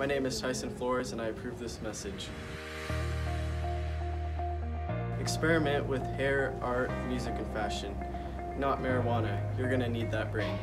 My name is Tyson Flores and I approve this message. Experiment with hair, art, music, and fashion. Not marijuana. You're gonna need that brain.